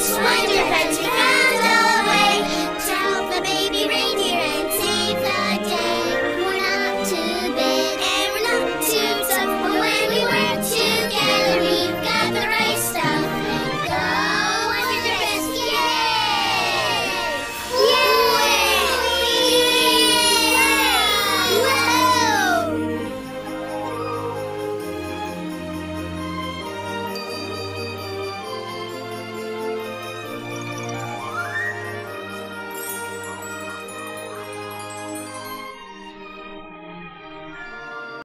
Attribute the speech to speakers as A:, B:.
A: It's